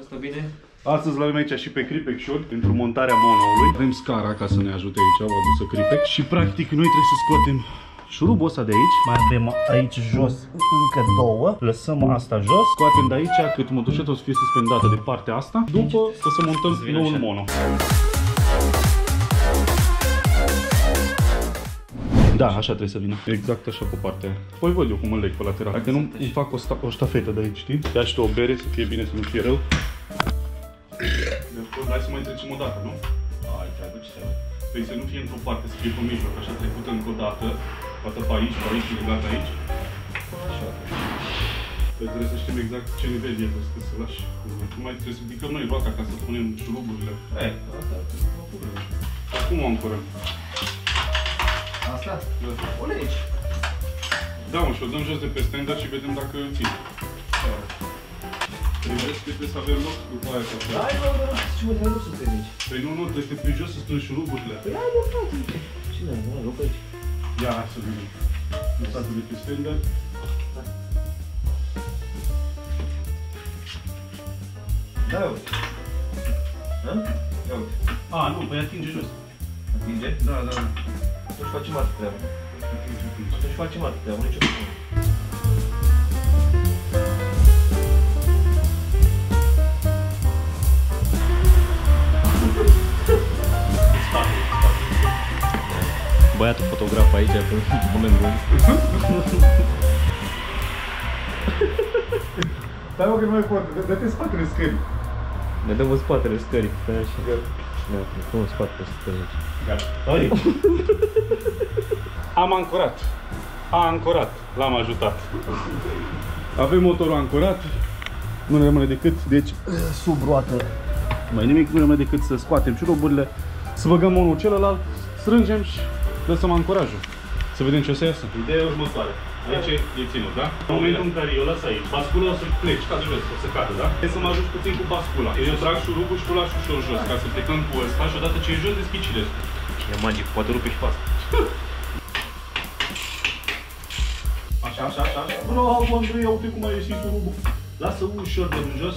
Asta bine? Astăzi l-avem aici și pe Cripec pentru montarea monoului. Avem scara ca să ne ajute aici, au adus Cripec. Și practic noi trebuie să scoatem șurubul ăsta de aici. Mai avem aici jos încă două. Lăsăm asta jos. Scoatem de aici cât motocetul o să fie suspendată de partea asta. După o să montăm noul mono. Da, așa trebuie să vină. Exact așa pe partea aia. Păi văd eu cum îl leg pe lateral. Dacă nu, îmi fac o, sta o ștafetă de aici, știi? Ia și tu o bere să fie bine, să nu fie rău. Deci, hai să mai trecem o dată, nu? Ai, te aduci treaba. Păi să nu fie într-o parte, să fie pe mijloc, așa trecută încă o dată. Poate pe aici, pe aici, legat aici. Așa. Păi trebuie să știm exact ce nivel e, să să lași. Nu mai trebuie să ridicăm noi roata ca să punem șuruburile. E, asta mă pune. Acum o ancorăm. Asta? Da. O legi. Da, mă, și o dăm jos de pe standard și vedem dacă ține. Păi vezi că trebuie să avem loc după aia ca să... Hai, bă, bă, ce mă trebuie să te zici? Păi nu, nu, trebuie pe jos să strângi șuruburile. Păi hai, bă, frate. Cine, mă, loc aici. Ia, hai să vedem. Lăsatul de pe standard. Da, uite. Da? Ia uite. A, nu, păi atinge jos. Atinge? Da, da, da. Atunci facem altă treabă. Atinge, atinge. Atunci facem altă treabă, nicio problemă. Băiatul fotograf aici, pe moment bun. Stai mă că nu mai pot, dă-te spatele scării. Ne dăm în spatele scării. Stai așa. Da, ne dăm în spatele scării. Gata. Hai. Am ancorat. A ancorat. L-am ajutat. Avem motorul ancorat. Nu ne rămâne decât, deci, Sub roată. mai nimic, nu rămâne decât să scoatem șuruburile, să băgăm unul celălalt, strângem și lăsăm ancorajul. Să vedem ce o să iasă. Ideea următoare. Aici e ținut, da? În momentul în care eu las aici, bascula o să pleci, cade jos, o să cadă, da? Trebuie să mă ajut puțin cu bascula. Eu trag șurubul și tu lași ușor jos, ca să plecăm cu ăsta și odată ce e jos, deschizi și restul. E magic, poate rupe și pe asta. Așa, așa, așa, așa. Bravo, Andrei, uite cum a ieșit șurubul. Lasă ușor de jos.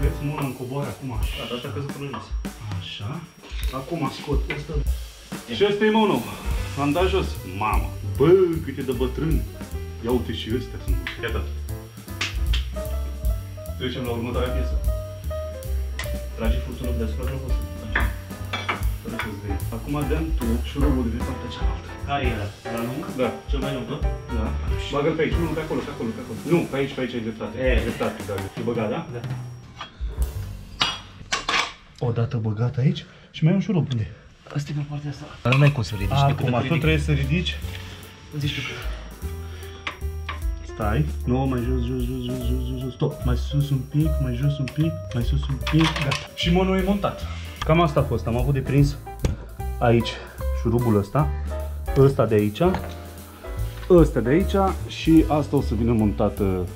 Vezi, mâna în coboare acum, așa. Da, asta a căzut până jos. Așa. Acum scot ăsta. Și ăsta e mono. Am dat jos. Mamă. Bă, cât e de bătrân. Ia uite și ăstea sunt. Ia dat. Trecem la următoarea piesă. Trage furtunul deasupra nu poți. Așa. Fără să-ți vei. Acum dăm tu șurubul de pe partea cealaltă. Care e ăla? La lung? Da. Cel mai lung, nu? Da. Bagă-l pe aici. Nu, pe acolo, pe acolo, pe acolo. Nu, pe aici, pe aici ai dreptate. E. dreptate, da. E băgat, da? Da. Odată băgat aici și mai e un șurub. Unde? Asta e pe partea asta. Dar nu ai cum să ridici. Acum, tu trebuie să ridici. Zici tu. Stai. Nu, mai jos, jos, jos, jos, jos, jos, jos. Stop. Mai sus un pic, mai jos un pic, mai sus un pic. Gata. Și monul e montat. Cam asta a fost. Am avut de prins aici șurubul ăsta, ăsta de aici, ăsta de aici și asta o să vină montată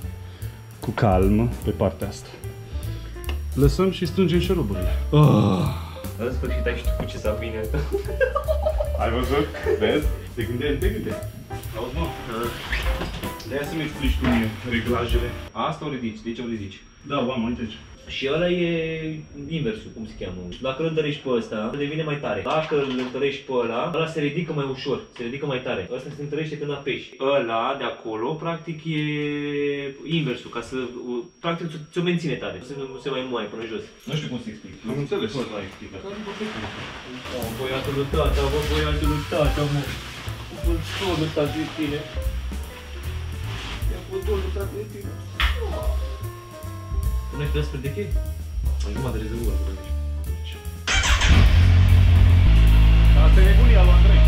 cu calm pe partea asta. Lăsăm și strângem șuruburile. În sfârșit ai știut cu ce să vină. Ai văzut? Vezi? Te gândeai, te gândeai. Auzi, mă? De-aia să-mi explici tu mie reglajele. Asta o ridici, deci o ridici. Da, am aici. Și ăla e inversul, cum se cheamă. Dacă îl întărești pe ăsta, devine mai tare. Dacă îl întărești pe ăla, ăla se ridică mai ușor, se ridică mai tare. Ăsta se întărește când apeși. Ăla de acolo, practic, e inversul, ca să, practic, ți-o menține tare. Să nu se mai moaie până jos. Nu știu cum să explic. Am înțeles. Poți mai explica. Oh, băiatul lui tata, bă, băiatul lui tata, mă. Cu pulsorul ăsta de tine. Nu ai spre de chei? Am jumătate de deci. Asta e nebunia lui Andrei.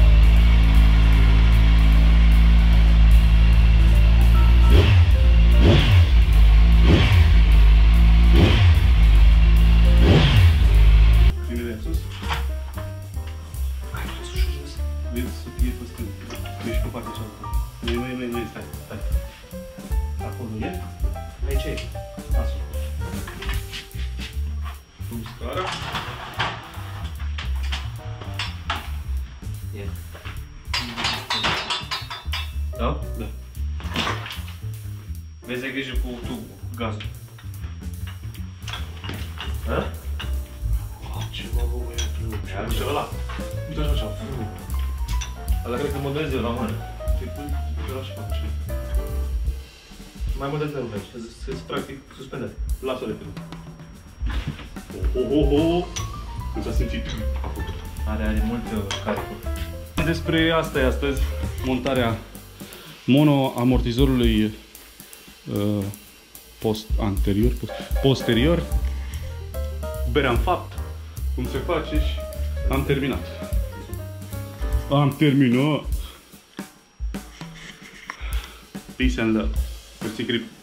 Vezi să fie pe stâng. Ești pe partea cealaltă. Nu, nu, nu, nu, stai, stai. Acolo e? Aici e. Pasul. Pun scara. E. Da? Da. Vezi, ai grijă cu tubul, cu gazul. Ha? Ce mă băiatul. E aduce ăla. Uite așa, așa. Ăla cred că modelezi eu la mână. Te pui, uite așa face. Mai modelezi eu aici, să-ți practic suspendat. Lasă-le pe Oh, oh, oh, oh. Când s-a simțit a făcut. Are, are mult uh, caricul. Despre asta e astăzi, montarea monoamortizorului uh, post anterior, post, posterior. Berea în fapt, cum se face și am terminat. Am terminat. Peace and love. Eu sei que